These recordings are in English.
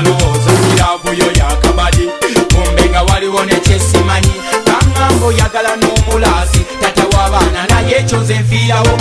ndalowooza okirabuyo yakabali kumbe nga waliwo nekyesimanyi kangambo yagala n'omulaasi tatawa abaana naye ekyo nze nfiirawo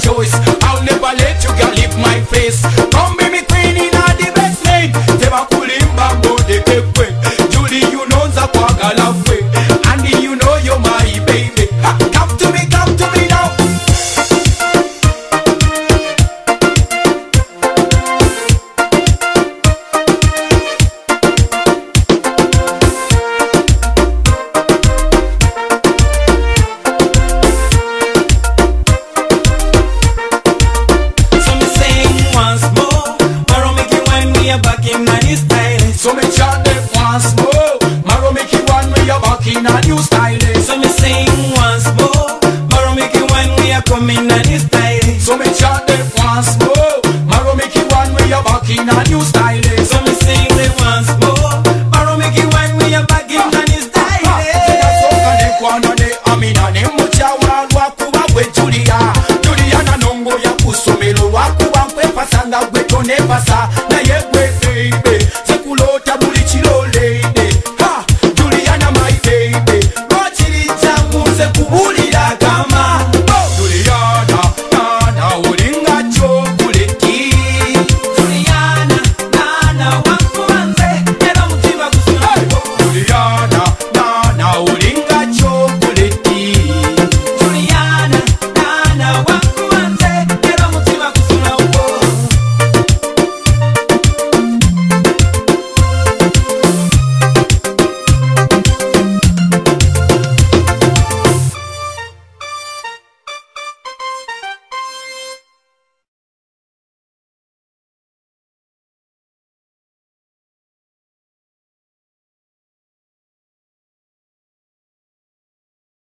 Choice. come in and new style. So me chant it once more. Maro make it one way you're back in a new style. So me sing it once more. Maro make it one way you're back in a new style. Then I talk on it one on it. I mean on it much I want walk over with Julie.